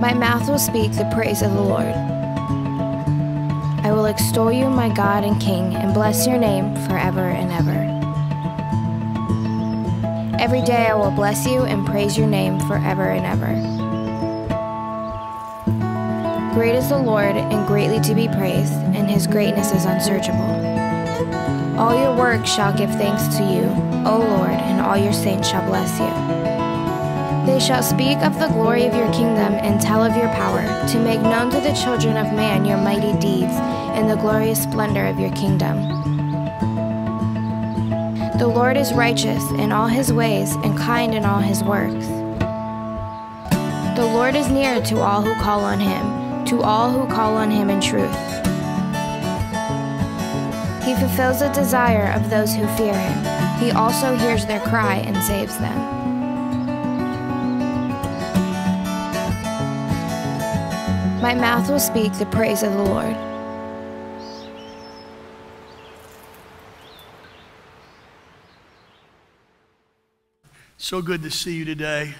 My mouth will speak the praise of the Lord. I will extol you, my God and King, and bless your name forever and ever. Every day I will bless you and praise your name forever and ever. Great is the Lord and greatly to be praised, and his greatness is unsearchable. All your works shall give thanks to you, O Lord, and all your saints shall bless you. They shall speak of the glory of your kingdom and tell of your power, to make known to the children of man your mighty deeds and the glorious splendor of your kingdom. The Lord is righteous in all his ways and kind in all his works. The Lord is near to all who call on him, to all who call on him in truth. He fulfills the desire of those who fear him. He also hears their cry and saves them. My mouth will speak the praise of the Lord. So good to see you today.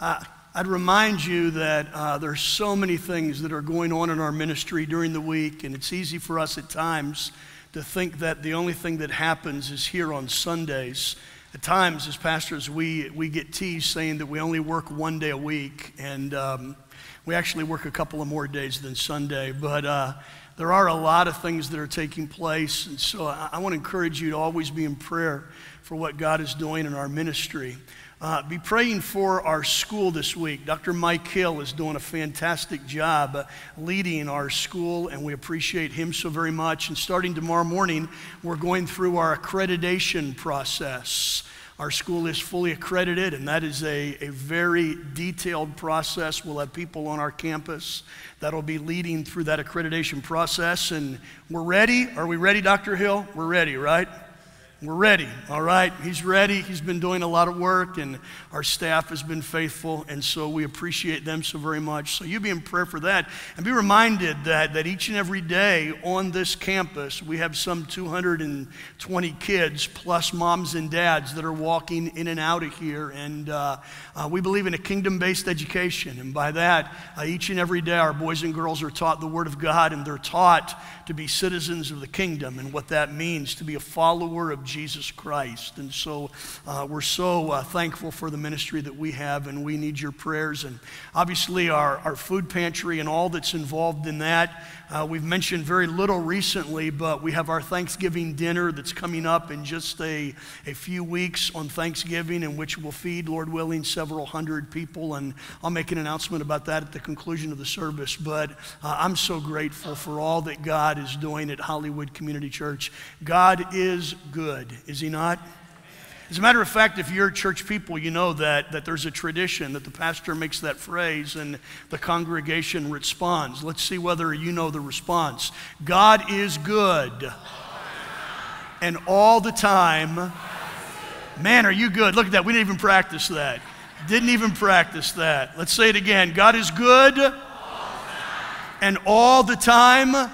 Uh, I'd remind you that uh, there's so many things that are going on in our ministry during the week, and it's easy for us at times to think that the only thing that happens is here on Sundays. At times, as pastors, we, we get teased saying that we only work one day a week, and um, we actually work a couple of more days than Sunday. But uh, there are a lot of things that are taking place, and so I, I want to encourage you to always be in prayer for what God is doing in our ministry. Uh, be praying for our school this week. Dr. Mike Hill is doing a fantastic job uh, leading our school, and we appreciate him so very much. And starting tomorrow morning, we're going through our accreditation process. Our school is fully accredited, and that is a, a very detailed process. We'll have people on our campus that'll be leading through that accreditation process. And we're ready. Are we ready, Dr. Hill? We're ready, right? We're ready, all right? He's ready. He's been doing a lot of work, and our staff has been faithful, and so we appreciate them so very much. So you be in prayer for that. And be reminded that, that each and every day on this campus, we have some 220 kids, plus moms and dads, that are walking in and out of here. And uh, uh, we believe in a kingdom based education. And by that, uh, each and every day, our boys and girls are taught the Word of God, and they're taught to be citizens of the kingdom and what that means to be a follower of Jesus Christ. And so uh, we're so uh, thankful for the ministry that we have, and we need your prayers. And obviously, our, our food pantry and all that's involved in that. Uh, we've mentioned very little recently, but we have our Thanksgiving dinner that's coming up in just a, a few weeks on Thanksgiving, in which we'll feed, Lord willing, several hundred people. And I'll make an announcement about that at the conclusion of the service. But uh, I'm so grateful for all that God is doing at Hollywood Community Church. God is good, is He not? As a matter of fact, if you're church people, you know that, that there's a tradition that the pastor makes that phrase and the congregation responds. Let's see whether you know the response. God is good. And all the time. Man, are you good? Look at that. We didn't even practice that. Didn't even practice that. Let's say it again. God is good. And all the time.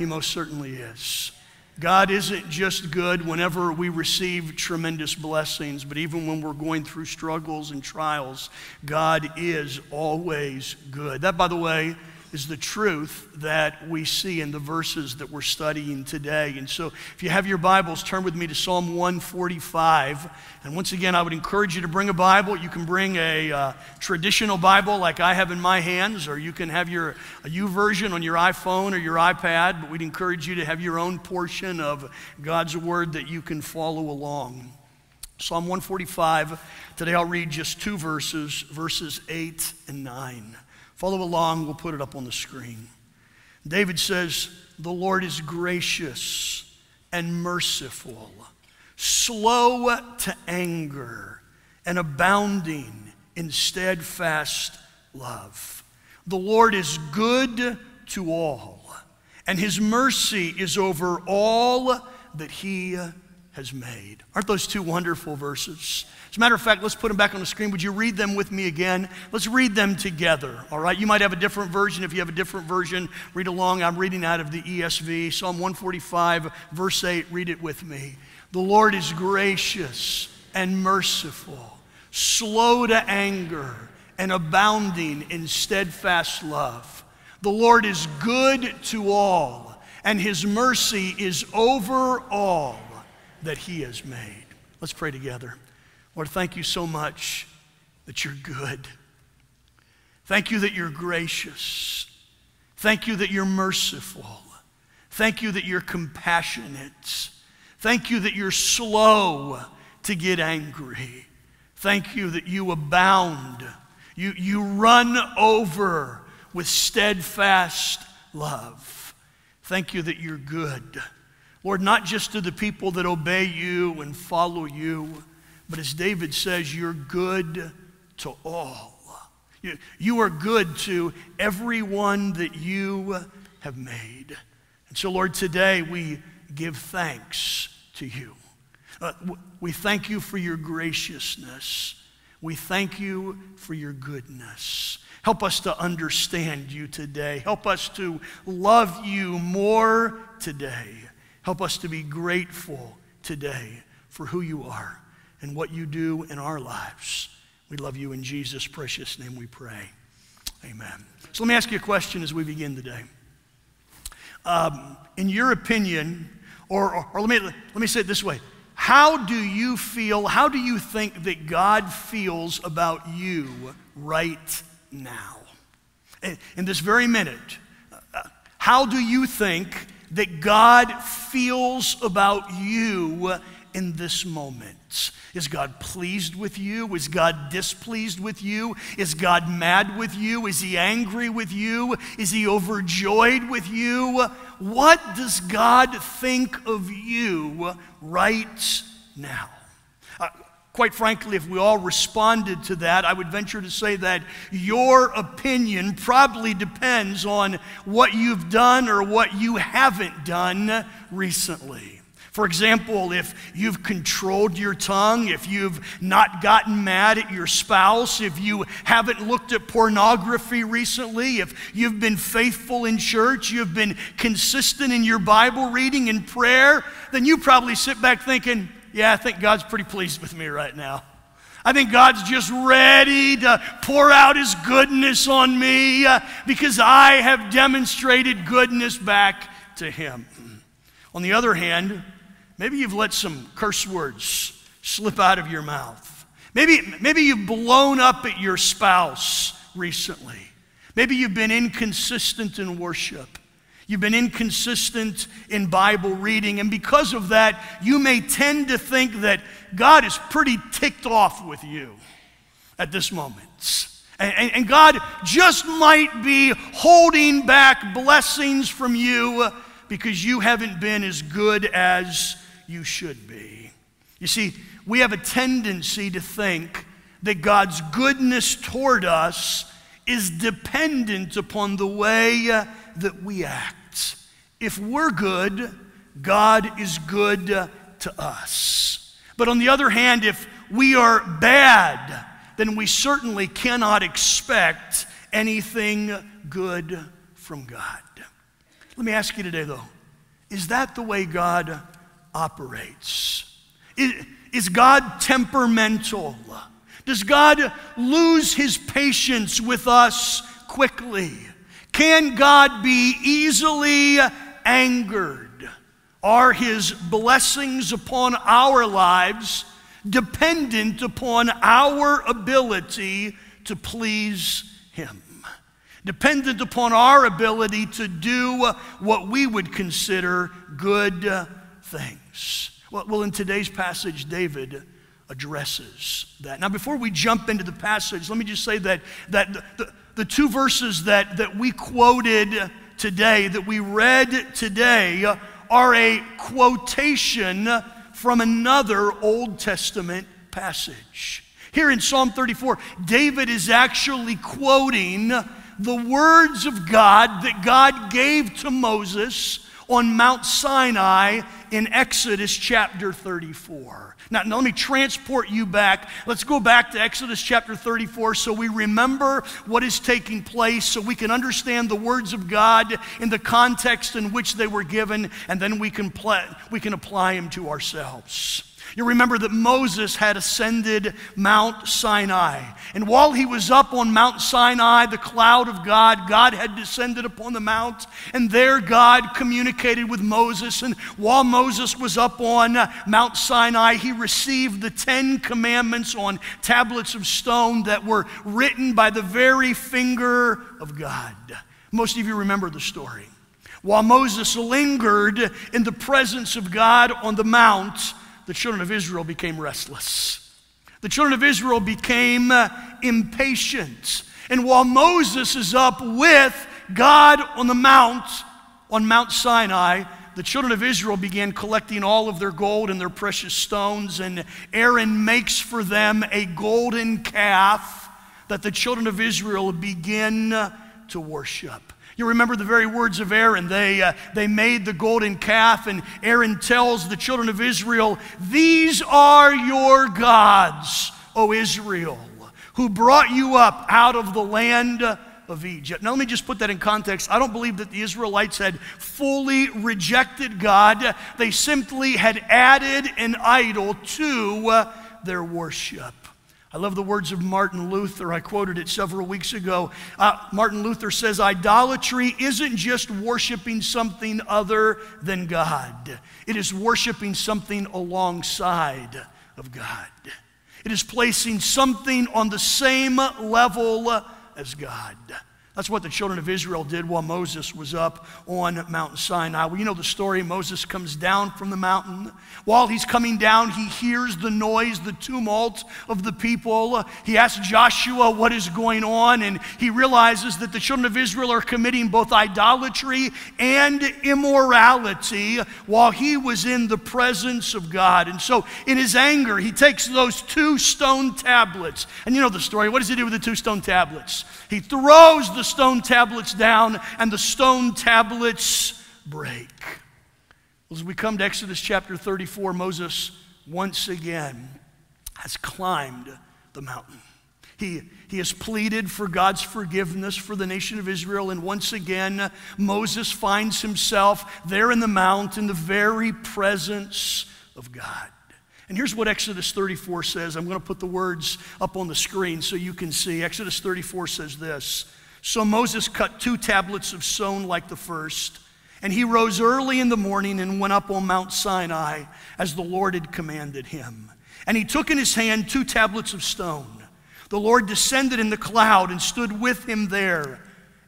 He most certainly is. God isn't just good whenever we receive tremendous blessings, but even when we're going through struggles and trials, God is always good. That, by the way, is the truth that we see in the verses that we're studying today. And so, if you have your Bibles, turn with me to Psalm 145. And once again, I would encourage you to bring a Bible. You can bring a uh, traditional Bible like I have in my hands, or you can have your YouVersion on your iPhone or your iPad. But we'd encourage you to have your own portion of God's Word that you can follow along. Psalm 145. Today I'll read just two verses, verses 8 and 9. Follow along, we'll put it up on the screen. David says, The Lord is gracious and merciful, slow to anger, and abounding in steadfast love. The Lord is good to all, and his mercy is over all that he has made. Aren't those two wonderful verses? As a matter of fact, let's put them back on the screen. Would you read them with me again? Let's read them together, all right? You might have a different version. If you have a different version, read along. I'm reading out of the ESV, Psalm 145, verse 8. Read it with me. The Lord is gracious and merciful, slow to anger, and abounding in steadfast love. The Lord is good to all, and his mercy is over all that he has made. Let's pray together. Lord, thank you so much that you're good. Thank you that you're gracious. Thank you that you're merciful. Thank you that you're compassionate. Thank you that you're slow to get angry. Thank you that you abound. You, you run over with steadfast love. Thank you that you're good. Lord, not just to the people that obey you and follow you, but as David says, you're good to all. You, you are good to everyone that you have made. And so, Lord, today we give thanks to you. Uh, we thank you for your graciousness. We thank you for your goodness. Help us to understand you today. Help us to love you more today. Help us to be grateful today for who you are and what you do in our lives. We love you in Jesus' precious name we pray. Amen. So let me ask you a question as we begin today. Um, in your opinion, or, or, or let, me, let me say it this way How do you feel, how do you think that God feels about you right now? In, in this very minute, uh, how do you think that God feels about you in this moment? Is God pleased with you? Is God displeased with you? Is God mad with you? Is he angry with you? Is he overjoyed with you? What does God think of you right now? Quite frankly, if we all responded to that, I would venture to say that your opinion probably depends on what you've done or what you haven't done recently. For example, if you've controlled your tongue, if you've not gotten mad at your spouse, if you haven't looked at pornography recently, if you've been faithful in church, you've been consistent in your Bible reading and prayer, then you probably sit back thinking, yeah, I think God's pretty pleased with me right now. I think God's just ready to pour out His goodness on me uh, because I have demonstrated goodness back to Him. On the other hand, Maybe you've let some curse words slip out of your mouth. Maybe, maybe you've blown up at your spouse recently. Maybe you've been inconsistent in worship. You've been inconsistent in Bible reading, and because of that, you may tend to think that God is pretty ticked off with you at this moment. And, and, God just might be holding back blessings from you because you haven't been as good as you should be. You see, we have a tendency to think that God's goodness toward us is dependent upon the way that we act. If we're good, God is good to us. But on the other hand, if we are bad, then we certainly cannot expect anything good from God. Let me ask you today, though is that the way God operates? Is God temperamental? Does God lose his patience with us quickly? Can God be easily angered? Are his blessings upon our lives dependent upon our ability to please him? Dependent upon our ability to do what we would consider good things. Well, in today's passage, David addresses that. Now, before we jump into the passage, let me just say that, that the, the, the two verses that, that we quoted today, that we read today, are a quotation from another Old Testament passage. Here in Psalm 34, David is actually quoting the words of God that God gave to Moses on Mount Sinai in Exodus chapter 34. Now, now, let me transport you back. Let's go back to Exodus chapter 34 so we remember what is taking place, so we can understand the words of God in the context in which they were given, and then we can, play, we can apply them to ourselves. You remember that Moses had ascended Mount Sinai. And while he was up on Mount Sinai, the cloud of God, God had descended upon the mount. And there God communicated with Moses. And while Moses was up on Mount Sinai, he received the Ten Commandments on tablets of stone that were written by the very finger of God. Most of you remember the story. While Moses lingered in the presence of God on the mount, the children of Israel became restless. The children of Israel became uh, impatient. And while Moses is up with God on the mount, on Mount Sinai, the children of Israel began collecting all of their gold and their precious stones, and Aaron makes for them a golden calf that the children of Israel begin to worship. You remember the very words of Aaron. They, uh, they made the golden calf, and Aaron tells the children of Israel, These are your gods, O Israel, who brought you up out of the land of Egypt. Now, let me just put that in context. I don't believe that the Israelites had fully rejected God, they simply had added an idol to uh, their worship. I love the words of Martin Luther. I quoted it several weeks ago. Uh, Martin Luther says, Idolatry isn't just worshiping something other than God, it is worshiping something alongside of God. It is placing something on the same level as God. That's what the children of Israel did while Moses was up on Mount Sinai. Well, you know the story. Moses comes down from the mountain. While he's coming down, he hears the noise, the tumult of the people. He asks Joshua what is going on, and he realizes that the children of Israel are committing both idolatry and immorality while he was in the presence of God. And so, in his anger, he takes those two stone tablets. And you know the story. What does he do with the two stone tablets? He throws the stone tablets down, and the stone tablets break. As we come to Exodus chapter 34, Moses once again has climbed the mountain. He, he has pleaded for God's forgiveness for the nation of Israel, and once again, Moses finds himself there in the mount in the very presence of God. And here's what Exodus 34 says. I'm going to put the words up on the screen so you can see. Exodus 34 says this so Moses cut two tablets of stone like the first, and he rose early in the morning and went up on Mount Sinai as the Lord had commanded him. And he took in his hand two tablets of stone. The Lord descended in the cloud and stood with him there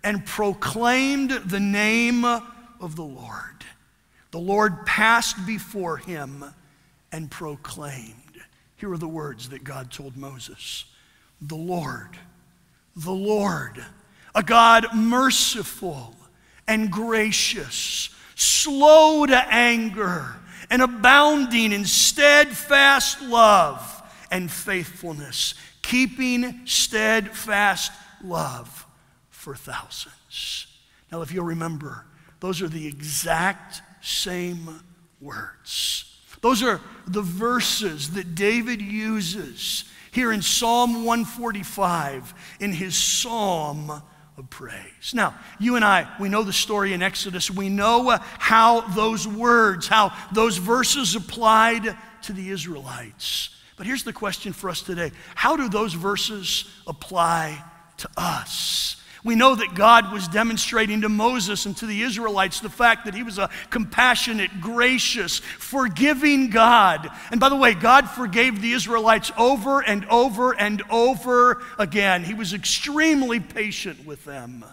and proclaimed the name of the Lord. The Lord passed before him and proclaimed. Here are the words that God told Moses The Lord, the Lord a God merciful and gracious, slow to anger, and abounding in steadfast love and faithfulness, keeping steadfast love for thousands. Now, if you'll remember, those are the exact same words. Those are the verses that David uses here in Psalm 145 in his psalm of praise. Now, you and I, we know the story in Exodus. We know uh, how those words, how those verses applied to the Israelites. But here's the question for us today How do those verses apply to us? We know that God was demonstrating to Moses and to the Israelites the fact that he was a compassionate, gracious, forgiving God. And by the way, God forgave the Israelites over and over and over again. He was extremely patient with them.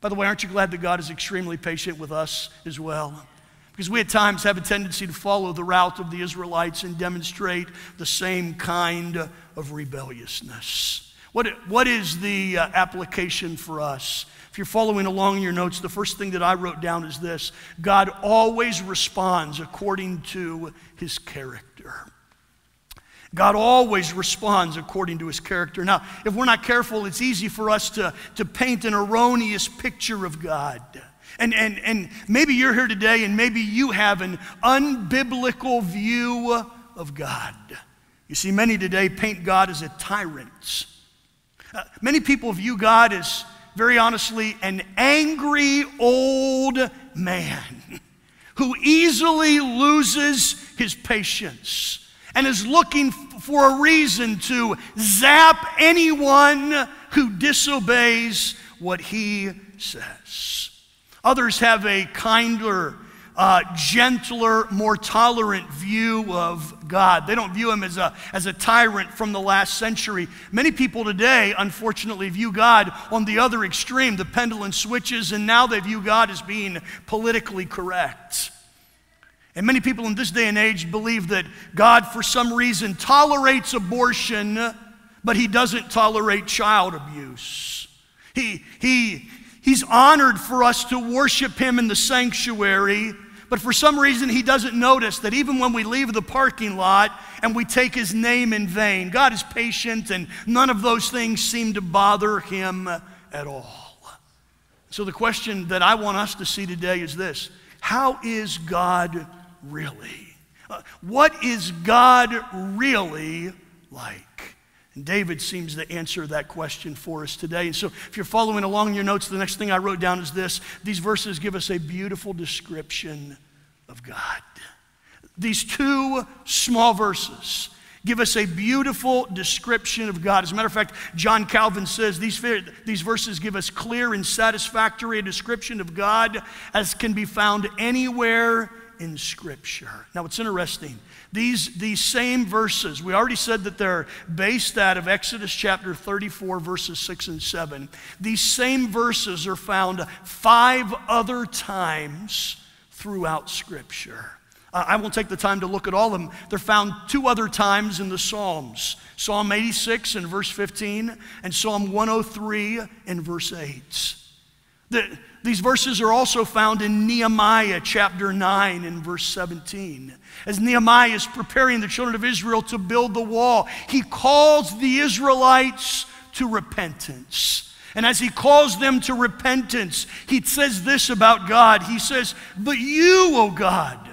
By the way, aren't you glad that God is extremely patient with us as well? Because we at times have a tendency to follow the route of the Israelites and demonstrate the same kind of rebelliousness. What, what is the uh, application for us? If you're following along in your notes, the first thing that I wrote down is this God always responds according to his character. God always responds according to his character. Now, if we're not careful, it's easy for us to, to paint an erroneous picture of God. And, and, and maybe you're here today and maybe you have an unbiblical view of God. You see, many today paint God as a tyrant uh, many people view God as, very honestly, an angry old man who easily loses his patience. and is looking for a reason to zap anyone who disobeys what he says. Others have a kinder, uh, gentler, more tolerant view of God. They don't view him as a, as a tyrant from the last century. Many people today, unfortunately, view God on the other extreme. The pendulum switches, and now they view God as being politically correct. And many people in this day and age believe that God, for some reason, tolerates abortion, but he doesn't tolerate child abuse. He, he, he's honored for us to worship him in the sanctuary, but for some reason, he doesn't notice that even when we leave the parking lot and we take his name in vain, God is patient and none of those things seem to bother him at all. So, the question that I want us to see today is this How is God really? Uh, what is God really like? And David seems to answer that question for us today. And so, if you're following along in your notes, the next thing I wrote down is this these verses give us a beautiful description of God. These two small verses give us a beautiful description of God. As a matter of fact, John Calvin says these, these verses give us clear and satisfactory a description of God as can be found anywhere in Scripture. Now, it's interesting. These, these same verses, we already said that they're based out of Exodus chapter 34, verses 6 and 7. These same verses are found five other times throughout Scripture. I won't take the time to look at all of them. They're found two other times in the Psalms Psalm 86 and verse 15, and Psalm 103 and verse 8. The, these verses are also found in Nehemiah chapter 9 and verse 17. As Nehemiah is preparing the children of Israel to build the wall, he calls the Israelites to repentance. And as he calls them to repentance, he says this about God. He says, But you, O God,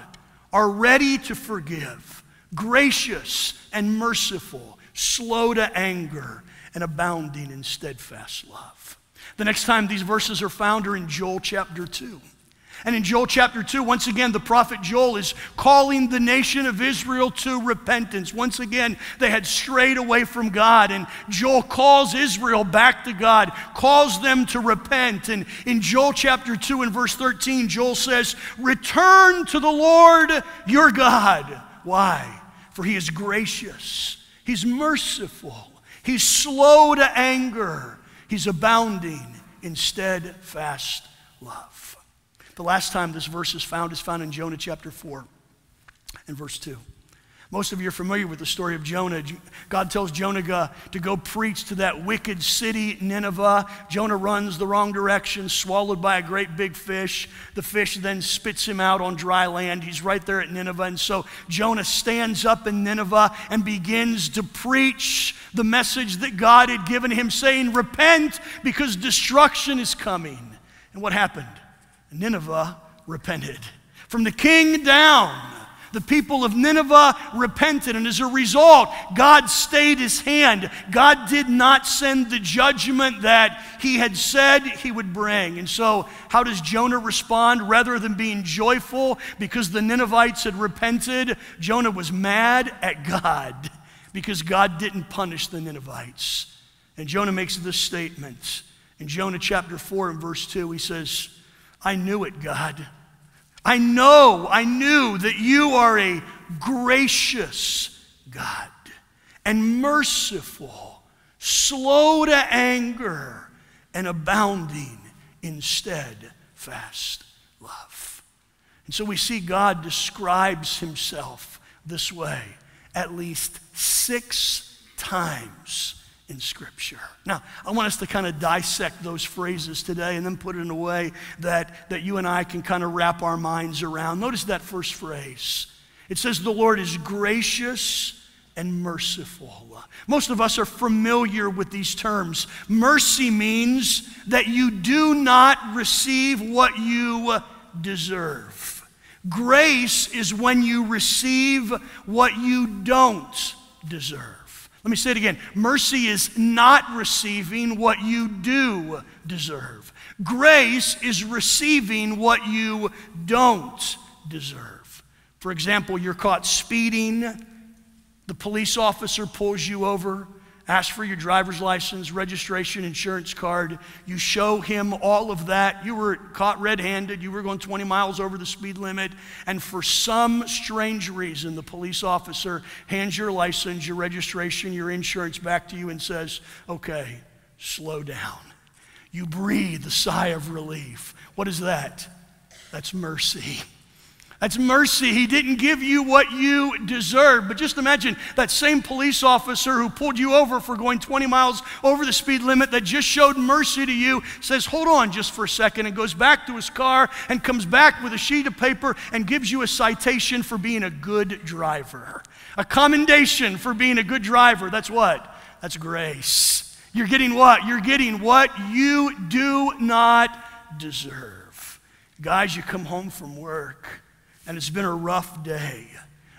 are ready to forgive, gracious and merciful, slow to anger, and abounding in steadfast love. The next time these verses are found are in Joel chapter 2. And in Joel chapter 2, once again, the prophet Joel is calling the nation of Israel to repentance. Once again, they had strayed away from God, and Joel calls Israel back to God, calls them to repent. And in Joel chapter 2 and verse 13, Joel says, Return to the Lord your God. Why? For he is gracious, he's merciful, he's slow to anger He's abounding in steadfast love. The last time this verse is found is found in Jonah chapter 4 and verse 2. Most of you are familiar with the story of Jonah. God tells Jonah to go preach to that wicked city, Nineveh. Jonah runs the wrong direction, swallowed by a great big fish. The fish then spits him out on dry land. He's right there at Nineveh. And so Jonah stands up in Nineveh and begins to preach the message that God had given him, saying, Repent because destruction is coming. And what happened? Nineveh repented. From the king down, the people of Nineveh repented, and as a result, God stayed his hand. God did not send the judgment that he had said he would bring. And so, how does Jonah respond? Rather than being joyful because the Ninevites had repented, Jonah was mad at God because God didn't punish the Ninevites. And Jonah makes this statement. In Jonah chapter 4 and verse 2, he says, I knew it, God. I know, I knew that you are a gracious God and merciful, slow to anger, and abounding in steadfast love. And so we see God describes himself this way at least six times in Scripture. Now, I want us to kind of dissect those phrases today and then put it in a way that, that you and I can kind of wrap our minds around. Notice that first phrase. It says, The Lord is gracious and merciful. Most of us are familiar with these terms. Mercy means that you do not receive what you deserve. Grace is when you receive what you don't deserve. Let me say it again. Mercy is not receiving what you do deserve. Grace is receiving what you don't deserve. For example, you're caught speeding The police officer pulls you over, asks for your driver's license, registration, insurance card. You show him all of that. You were caught red handed. You were going 20 miles over the speed limit. And for some strange reason, the police officer hands your license, your registration, your insurance back to you and says, okay, slow down. You breathe a sigh of relief. What is that? That's mercy. That's mercy. He didn't give you what you deserve. But just imagine that same police officer who pulled you over for going 20 miles over the speed limit that just showed mercy to you says, Hold on just for a second, and goes back to his car and comes back with a sheet of paper and gives you a citation for being a good driver. A commendation for being a good driver. That's what? That's grace. You're getting what? You're getting what you do not deserve. Guys, you come home from work and it's been a rough day.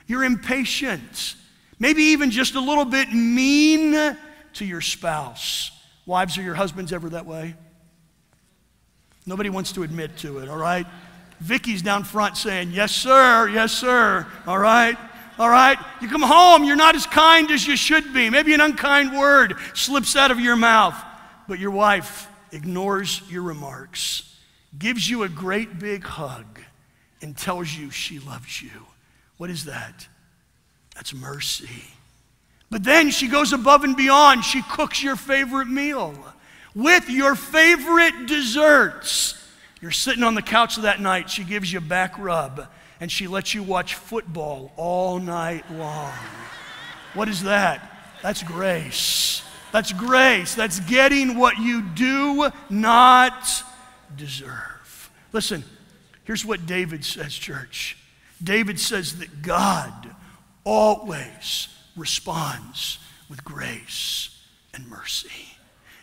You're impatient, maybe even just a little bit mean to your spouse. Wives, are your husbands ever that way? Nobody wants to admit to it, all right? Vicky's down front saying, Yes, sir, yes, sir, all right? All right? You come home, you're not as kind as you should be. Maybe an unkind word slips out of your mouth, but your wife ignores your remarks, gives you a great big hug, and tells you she loves you. What is that? That's mercy. But then she goes above and beyond. She cooks your favorite meal with your favorite desserts. You're sitting on the couch that night. She gives you a back rub and she lets you watch football all night long. What is that? That's grace. That's grace. That's getting what you do not deserve. Listen, Here's what David says, church David says that God always responds with grace and mercy.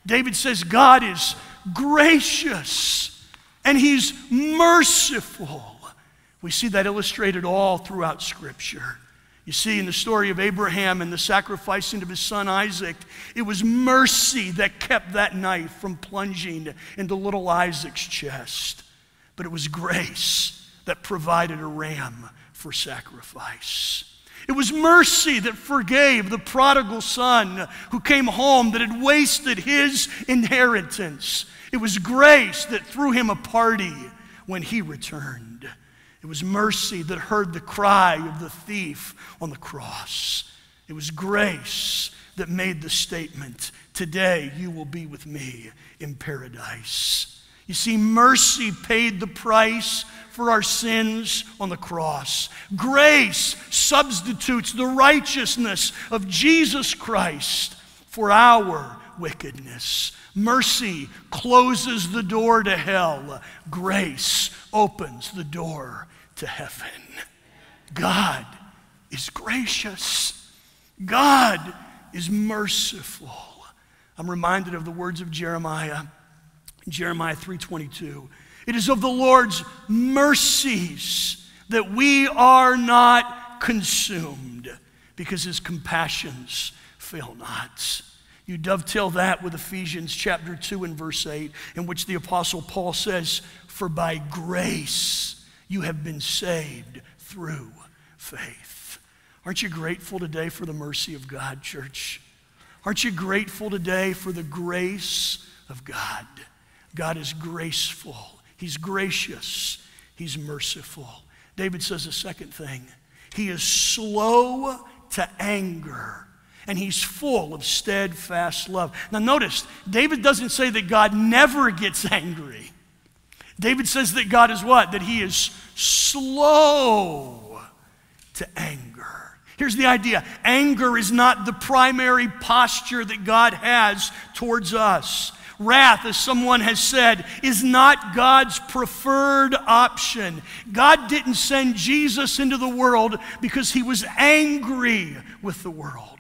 David says God is gracious and he's merciful. We see that illustrated all throughout Scripture. You see, in the story of Abraham and the sacrificing of his son Isaac, it was mercy that kept that knife from plunging into little Isaac's chest but it was grace that provided a ram for sacrifice. It was mercy that forgave the prodigal son who came home that had wasted his inheritance. It was grace that threw him a party when he returned. It was mercy that heard the cry of the thief on the cross. It was grace that made the statement, Today you will be with me in paradise. You see, mercy paid the price for our sins on the cross. Grace substitutes the righteousness of Jesus Christ for our wickedness. Mercy closes the door to hell. Grace opens the door to heaven. God is gracious. God is merciful. I'm reminded of the words of Jeremiah. Jeremiah 3:22. It is of the Lord's mercies that we are not consumed because his compassions fail not. You dovetail that with Ephesians chapter 2 and verse 8, in which the Apostle Paul says, For by grace you have been saved through faith. Aren't you grateful today for the mercy of God, church? Aren't you grateful today for the grace of God? God is graceful, He's gracious, He's merciful. David says a second thing He is slow to anger. And he's full of steadfast love. Now, notice, David doesn't say that God never gets angry. David says that God is what? That he is slow to anger. Here's the idea anger is not the primary posture that God has towards us. Wrath, as someone has said, is not God's preferred option. God didn't send Jesus into the world because he was angry with the world.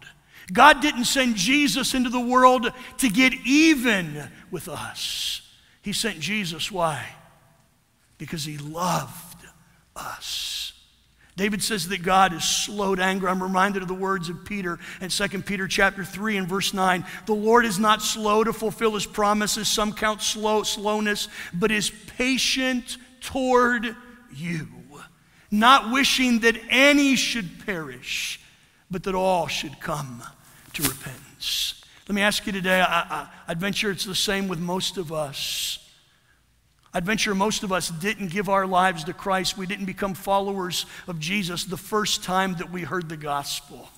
God didn't send Jesus into the world to get even with us. He sent Jesus, why? Because he loved us. David says that God is slow to anger. I'm reminded of the words of Peter in 2 Peter chapter 3 and verse 9. The Lord is not slow to fulfill his promises. Some count slow, slowness, but is patient toward you, not wishing that any should perish, but that all should come to repentance. Let me ask you today, I, I, I'd venture it's the same with most of us. I'd venture most of us didn't give our lives to Christ. We didn't become followers of Jesus the first time that we heard the gospel.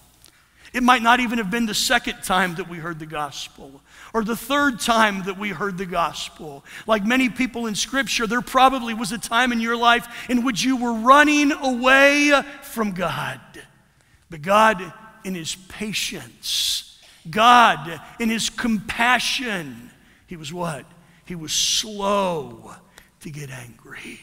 It might not even have been the second time that we heard the gospel or the third time that we heard the gospel. Like many people in Scripture, there probably was a time in your life in which you were running away from God. But God, in His patience, God, in His compassion, He was what? He was slow to get angry.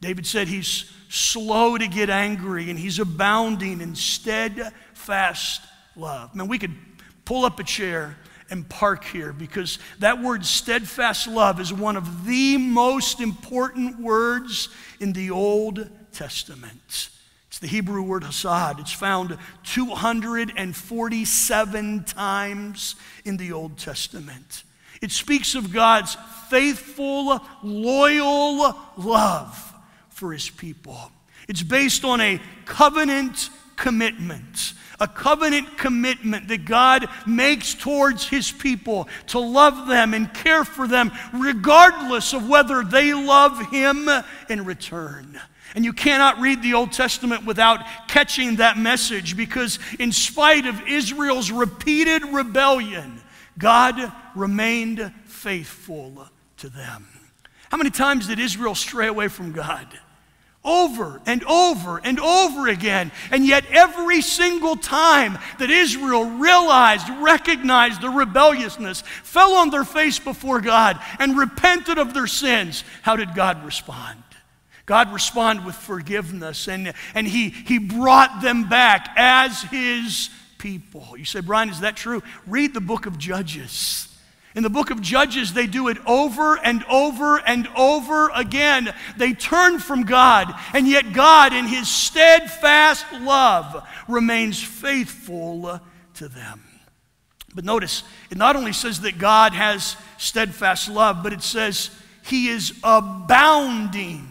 David said he's slow to get angry and he's abounding in steadfast love. Man, we could pull up a chair and park here because that word steadfast love is one of the most important words in the Old Testament. It's the Hebrew word hesed. It's found 247 times in the Old Testament. It speaks of God's faithful, loyal love for his people. It's based on a covenant commitment a covenant commitment that God makes towards his people to love them and care for them, regardless of whether they love him in return. And you cannot read the Old Testament without catching that message because, in spite of Israel's repeated rebellion, God remained faithful to them. How many times did Israel stray away from God? over and over and over again. And yet, every single time that Israel realized, recognized the rebelliousness, fell on their face before God, and repented of their sins, how did God respond? God responded with forgiveness, and, and he, he brought them back as His people. You say, Brian, is that true? Read the book of Judges. In the book of Judges, they do it over and over and over again. They turn from God, and yet God, in His steadfast love, remains faithful to them. But notice, it not only says that God has steadfast love, but it says He is abounding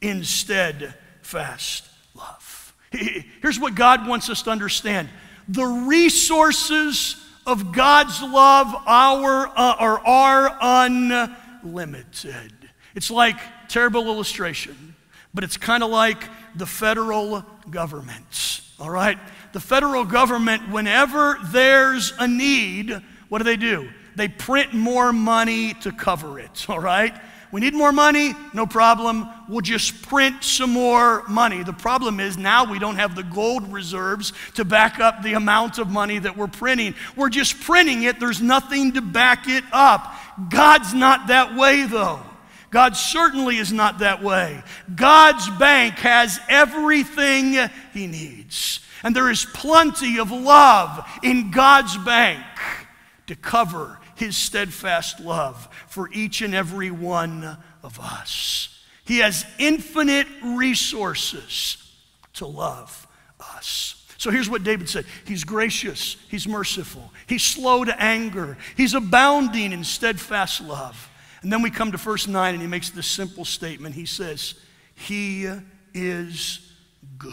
in steadfast love. Here's what God wants us to understand the resources of God's love our, uh, are unlimited. It's like terrible illustration, but it's kind of like the federal government. All right? The federal government, whenever there's a need, what do they do? They print more money to cover it. All right? We need more money, no problem. We'll just print some more money. The problem is now we don't have the gold reserves to back up the amount of money that we're printing. We're just printing it, there's nothing to back it up. God's not that way, though. God certainly is not that way. God's bank has everything he needs. And there is plenty of love in God's bank to cover his steadfast love for each and every one of us. He has infinite resources to love us. So here's what David said He's gracious, He's merciful, He's slow to anger, He's abounding in steadfast love. And then we come to verse 9 and he makes this simple statement. He says, He is good.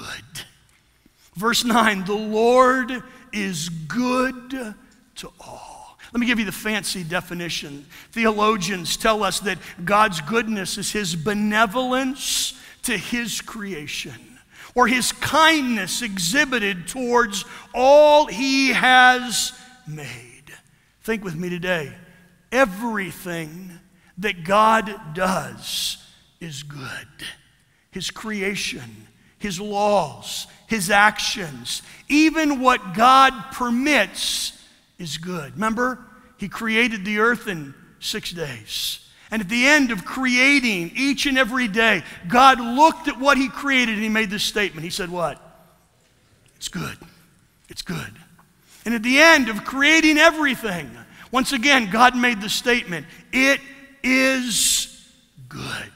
Verse 9, the Lord is good to all. Let me give you the fancy definition. Theologians tell us that God's goodness is his benevolence to his creation, or his kindness exhibited towards all he has made. Think with me today. Everything that God does is good. His creation, his laws, his actions, even what God permits is good. Remember, he created the earth in six days. And at the end of creating each and every day, God looked at what he created and he made this statement. He said, What? It's good. It's good. And at the end of creating everything, once again, God made the statement, It is good.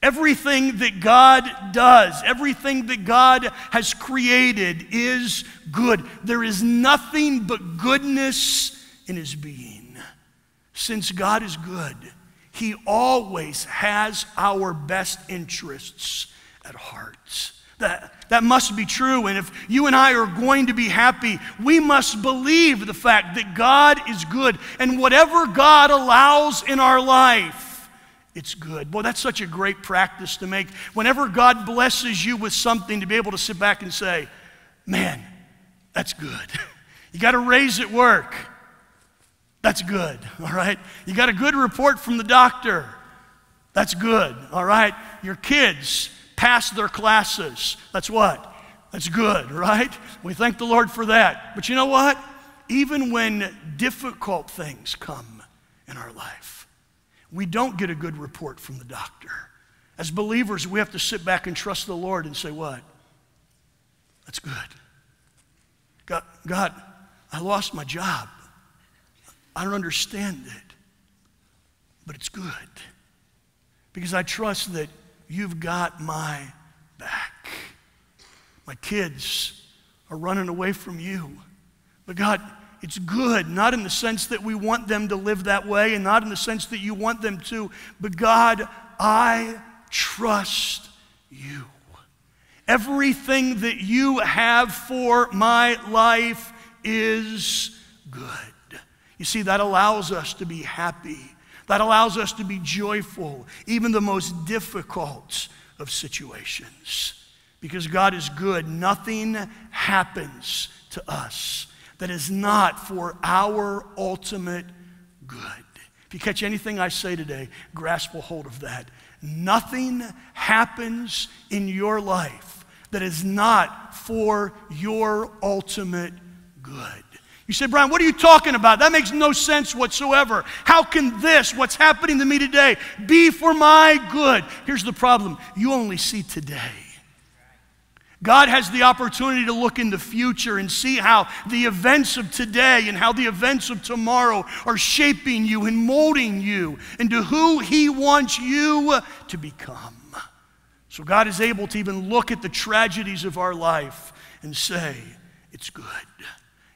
Everything that God does, everything that God has created is good. There is nothing but goodness in his being. Since God is good, he always has our best interests at heart. That, that must be true. And if you and I are going to be happy, we must believe the fact that God is good. And whatever God allows in our life, it's good. Boy, that's such a great practice to make. Whenever God blesses you with something, to be able to sit back and say, man, that's good. You got a raise at work. That's good, all right? You got a good report from the doctor. That's good, all right? Your kids pass their classes. That's what? That's good, right? We thank the Lord for that. But you know what? Even when difficult things come in our life, we don't get a good report from the doctor. As believers, we have to sit back and trust the Lord and say, What? That's good. God, God I lost my job. I don't understand it, but it's good because I trust that you've got my back. My kids are running away from you. But God, it's good, not in the sense that we want them to live that way and not in the sense that you want them to, but God, I trust you. Everything that you have for my life is good. You see, that allows us to be happy. That allows us to be joyful, even the most difficult of situations. Because God is good, nothing happens to us that is not for our ultimate good. If you catch anything I say today, grasp a hold of that. Nothing happens in your life that is not for your ultimate good. You say, Brian, what are you talking about? That makes no sense whatsoever. How can this, what's happening to me today, be for my good? Here's the problem you only see today. God has the opportunity to look in the future and see how the events of today and how the events of tomorrow are shaping you and molding you into who He wants you to become. So God is able to even look at the tragedies of our life and say, it's good.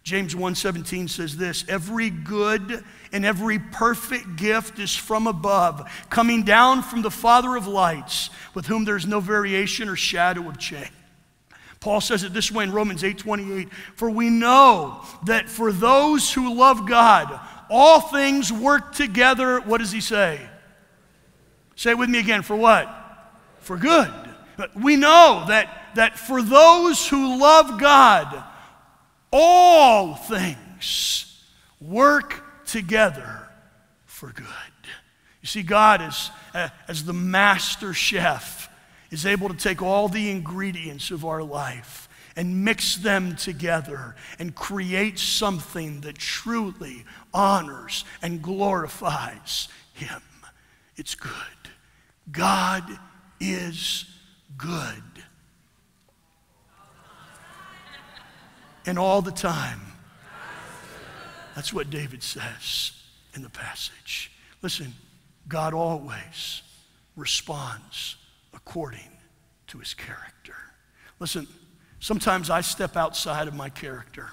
James 1:17 says this, every good and every perfect gift is from above, coming down from the Father of lights, with whom there's no variation or shadow of change. Paul says it this way in Romans 8:28, for we know that for those who love God, all things work together, what does he say? Say it with me again, for what? For good. But we know that, that for those who love God, all things work together for good. You see, God is, uh, as the master chef, is able to take all the ingredients of our life and mix them together and create something that truly honors and glorifies Him. It's good. God is good. and all the time. That's what David says in the passage. Listen, God always responds according to his character. Listen, sometimes I step outside of my character.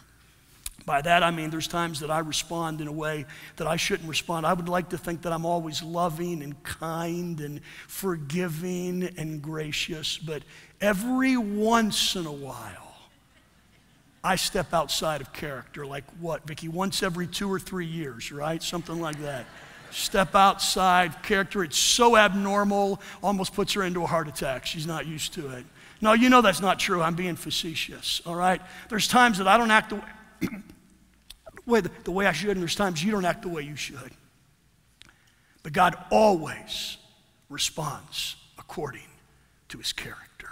By that I mean there's times that I respond in a way that I shouldn't respond. I would like to think that I'm always loving and kind and forgiving and gracious, but every once in a while, I step outside of character, like what, Vicki? Once every two or three years, right? Something like that. Step outside character. It's so abnormal, almost puts her into a heart attack. She's not used to it. No, you know that's not true. I'm being facetious, all right? There's times that I don't act the way, the, the way I should, and there's times you don't act the way you should. But God always responds according to his character.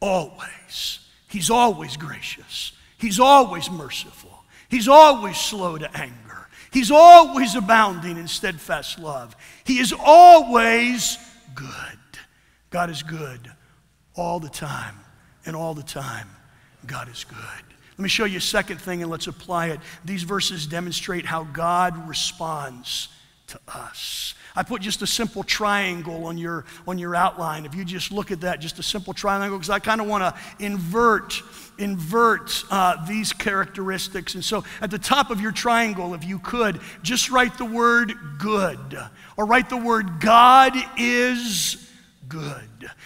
Always. He's always gracious. He's always merciful. He's always slow to anger. He's always abounding in steadfast love. He is always good. God is good all the time, and all the time, God is good. Let me show you a second thing and let's apply it. These verses demonstrate how God responds to us. I put just a simple triangle on your, on your outline. If you just look at that, just a simple triangle, because I kind of want to invert, invert uh, these characteristics. And so at the top of your triangle, if you could, just write the word good, or write the word God is good.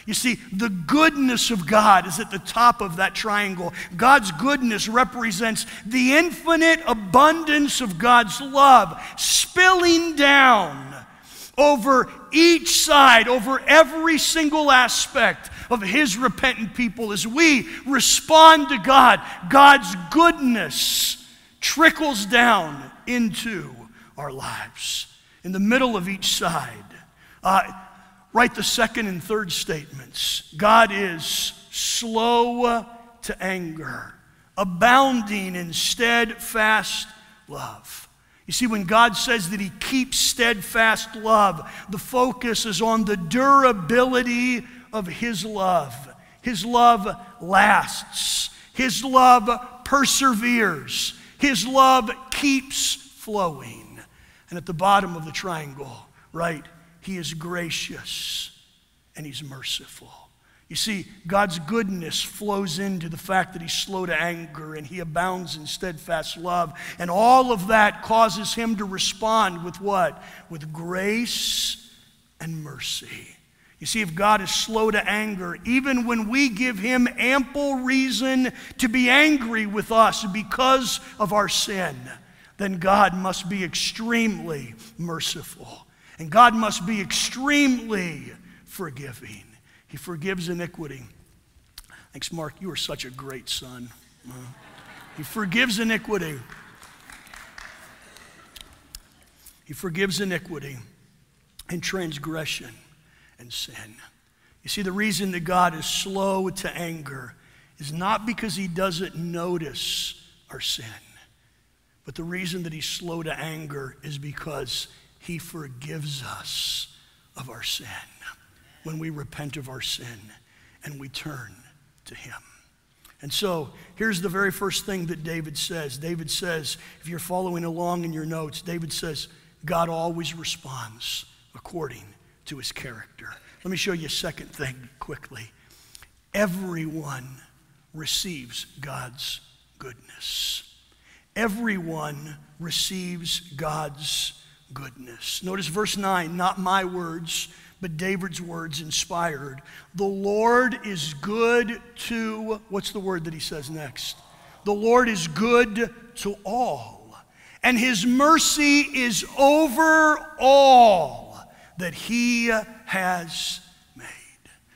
You see, the goodness of God is at the top of that triangle. God's goodness represents the infinite abundance of God's love spilling down over each side, over every single aspect of His repentant people. As we respond to God, God's goodness trickles down into our lives. In the middle of each side, uh, write the second and third statements. God is slow to anger, abounding in steadfast love. You see, when God says that He keeps steadfast love, the focus is on the durability of His love. His love lasts, His love perseveres, His love keeps flowing. And at the bottom of the triangle, right, He is gracious and He's merciful. You see, God's goodness flows into the fact that He's slow to anger and He abounds in steadfast love. And all of that causes Him to respond with what? With grace and mercy. You see, if God is slow to anger, even when we give Him ample reason to be angry with us because of our sin, then God must be extremely merciful. And God must be extremely forgiving. He forgives iniquity. Thanks, Mark. You are such a great son. He forgives iniquity. He forgives iniquity and transgression and sin. You see, the reason that God is slow to anger is not because he doesn't notice our sin, but the reason that he's slow to anger is because he forgives us of our sin when we repent of our sin and we turn to Him. And so here's the very first thing that David says. David says, if you're following along in your notes, David says, God always responds according to his character. Let me show you a second thing quickly. Everyone receives God's goodness. Everyone receives God's goodness. Notice verse 9, not my words but David's words inspired. The Lord is good to, what's the word that he says next? The Lord is good to all, and his mercy is over all that he has made.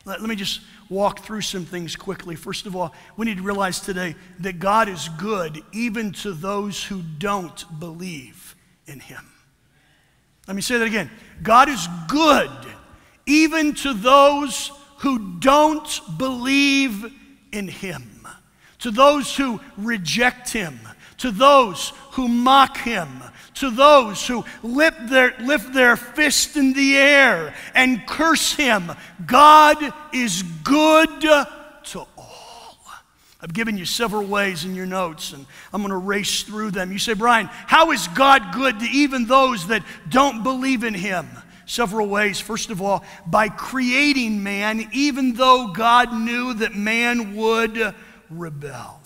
Let, let me just walk through some things quickly. First of all, we need to realize today that God is good even to those who don't believe in him. Let me say that again. God is good even to those who don't believe in him, to those who reject him, to those who mock him, to those who lift their, lift their fist in the air and curse him. God is good to all. I've given you several ways in your notes, and I'm going to race through them. You say, Brian, how is God good to even those that don't believe in him? Several ways. First of all, by creating man, even though God knew that man would rebel.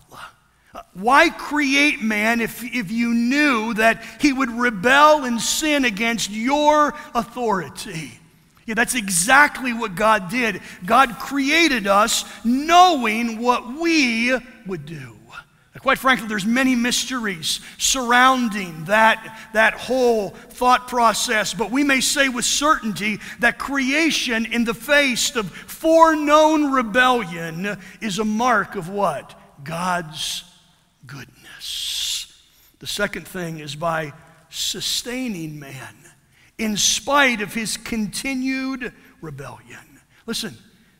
Why create man if, if you knew that he would rebel and sin against your authority? Yeah, that's exactly what God did. God created us knowing what we would do. Quite frankly, there's many mysteries surrounding that, that whole thought process, but we may say with certainty that creation in the face of foreknown rebellion is a mark of what? God's goodness. The second thing is by sustaining man in spite of his continued rebellion. Listen,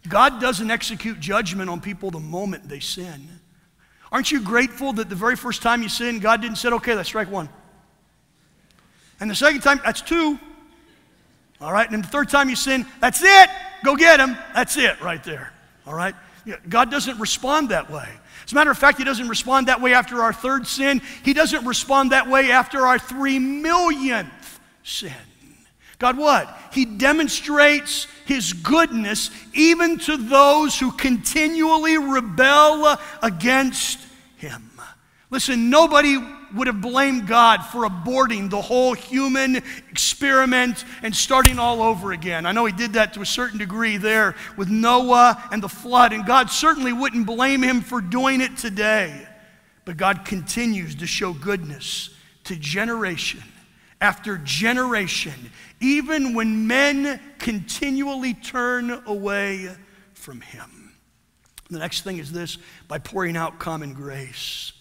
God doesn't execute judgment on people the moment they sin. Aren't you grateful that the very first time you sinned, God didn't say, okay, let's strike one? And the second time, that's two. All right. And the third time you sin, that's it. Go get him. That's it right there. All right. God doesn't respond that way. As a matter of fact, He doesn't respond that way after our third sin. He doesn't respond that way after our three millionth sin. God, what? He demonstrates His goodness even to those who continually rebel against Him. Listen, nobody would have blamed God for aborting the whole human experiment and starting all over again. I know he did that to a certain degree there with Noah and the flood, and God certainly wouldn't blame him for doing it today. But God continues to show goodness to generation after generation, even when men continually turn away from Him. The next thing is this by pouring out common grace.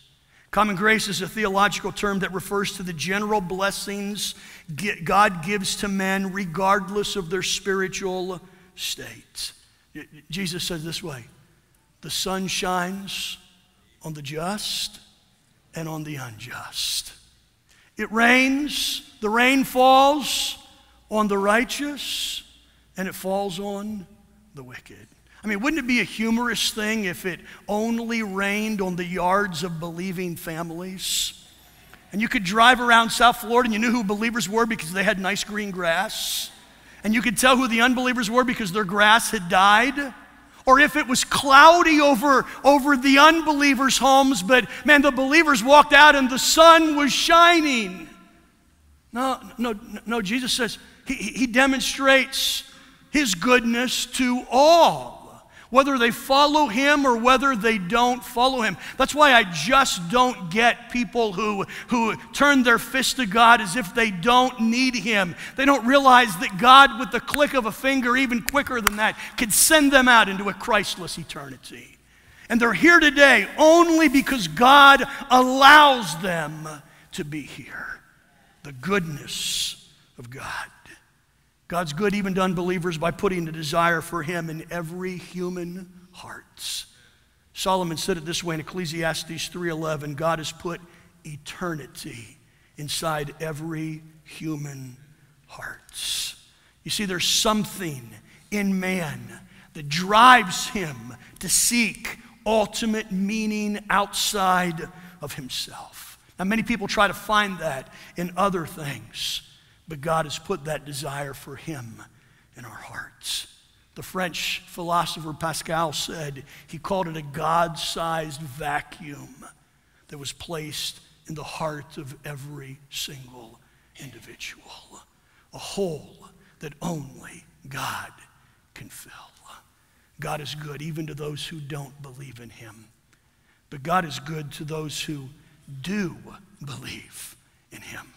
Common grace is a theological term that refers to the general blessings God gives to men regardless of their spiritual state. Jesus says this way the sun shines on the just and on the unjust. It rains, the rain falls on the righteous, and it falls on the wicked. I mean, wouldn't it be a humorous thing if it only rained on the yards of believing families? And you could drive around South Florida and you knew who believers were because they had nice green grass. And you could tell who the unbelievers were because their grass had died. Or if it was cloudy over, over the unbelievers' homes, but man, the believers walked out and the sun was shining. No, no, no, Jesus says he, he demonstrates his goodness to all whether they follow him or whether they don't follow him. That's why I just don't get people who, who turn their fist to God as if they don't need him. They don't realize that God, with the click of a finger, even quicker than that, could send them out into a Christless eternity. And they're here today only because God allows them to be here. The goodness of God. God's good even to unbelievers by putting a desire for Him in every human heart. Solomon said it this way in Ecclesiastes 3:11, God has put eternity inside every human heart. You see, there's something in man that drives him to seek ultimate meaning outside of himself. Now, many people try to find that in other things. But God has put that desire for Him in our hearts. The French philosopher Pascal said he called it a God sized vacuum that was placed in the heart of every single individual. A hole that only God can fill. God is good even to those who don't believe in Him. But God is good to those who do believe in Him.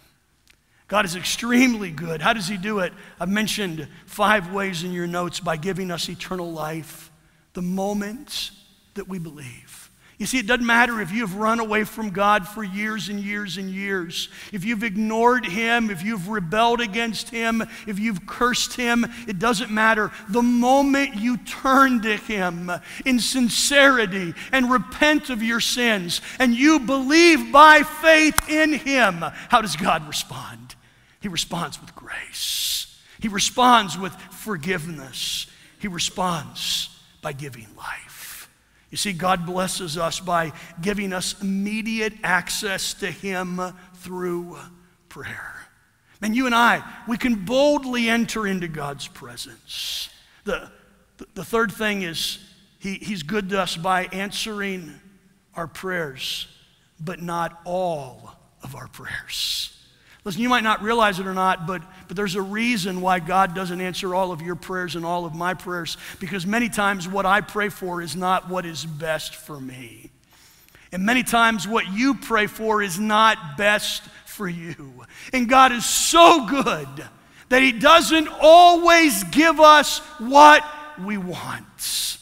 God is extremely good. How does He do it? I've mentioned five ways in your notes by giving us eternal life the moment that we believe. You see, it doesn't matter if you've run away from God for years and years and years, if you've ignored Him, if you've rebelled against Him, if you've cursed Him, it doesn't matter. The moment you turn to Him in sincerity and repent of your sins and you believe by faith in Him, how does God respond? He responds with grace. He responds with forgiveness. He responds by giving life. You see, God blesses us by giving us immediate access to Him through prayer. And you and I, we can boldly enter into God's presence. The, the, third thing is he, He's good to us by answering our prayers, but not all of our prayers. Listen, you might not realize it or not, but, but there's a reason why God doesn't answer all of your prayers and all of my prayers, because many times what I pray for is not what is best for me. And many times what you pray for is not best for you. And God is so good that He doesn't always give us what we want,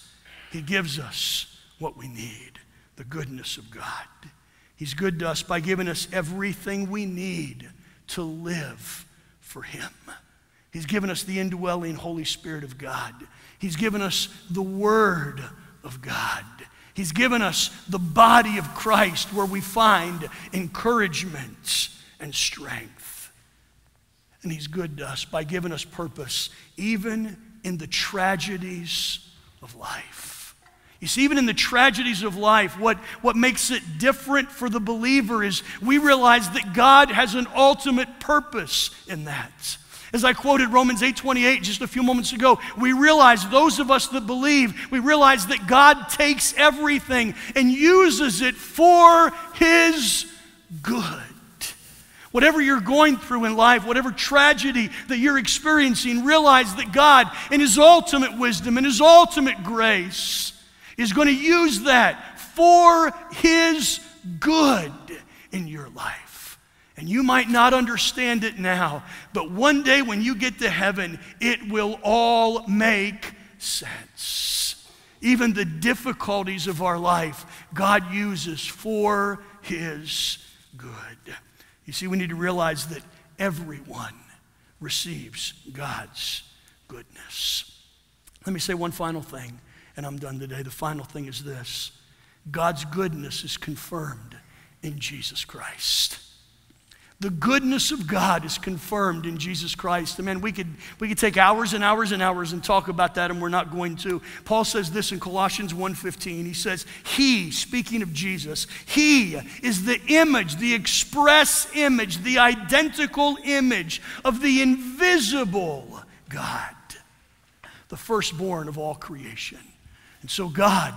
He gives us what we need the goodness of God. He's good to us by giving us everything we need to live for Him. He's given us the indwelling Holy Spirit of God. He's given us the Word of God. He's given us the body of Christ where we find encouragement and strength. And He's good to us by giving us purpose, even in the tragedies of life. You see, even in the tragedies of life, what, what makes it different for the believer is we realize that God has an ultimate purpose in that. As I quoted Romans 8:28 just a few moments ago, we realize those of us that believe, we realize that God takes everything and uses it for his good. Whatever you're going through in life, whatever tragedy that you're experiencing, realize that God, in His ultimate wisdom and His ultimate grace, is going to use that for His good in your life. And you might not understand it now, but one day when you get to heaven, it will all make sense. Even the difficulties of our life, God uses for His good. You see, we need to realize that everyone receives God's goodness. Let me say one final thing, and I'm done today. The final thing is this God's goodness is confirmed in Jesus Christ. The goodness of God is confirmed in Jesus Christ. I mean, we could, we could take hours and hours and hours and talk about that, and we're not going to. Paul says this in Colossians 1.15. He says, He, speaking of Jesus, He is the image, the express image, the identical image of the invisible God, the firstborn of all creation. And so God,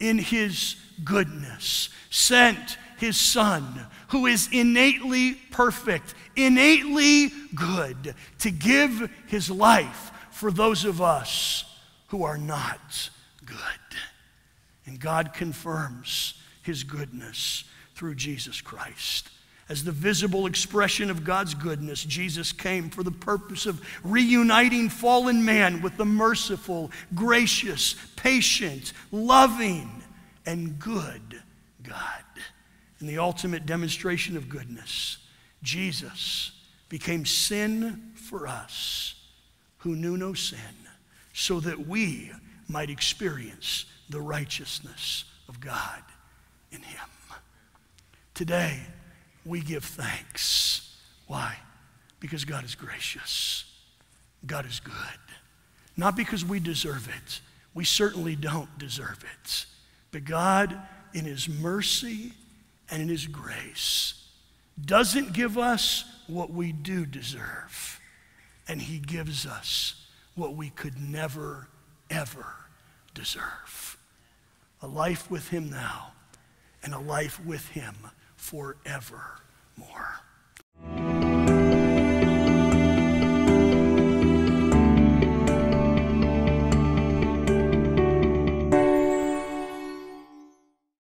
in His goodness, sent His Son who is innately perfect, innately good, to give his life for those of us who are not good. And God confirms his goodness through Jesus Christ. As the visible expression of God's goodness, Jesus came for the purpose of reuniting fallen man with the merciful, gracious, patient, loving, and good God. In the ultimate demonstration of goodness, Jesus became sin for us who knew no sin, so that we might experience the righteousness of God in him. Today, we give thanks. Why? Because God is gracious. God is good. Not because we deserve it. We certainly don't deserve it. But God, in His mercy and in His grace doesn't give us what we do deserve, and He gives us what we could never, ever deserve. A life with Him now, and a life with Him forevermore.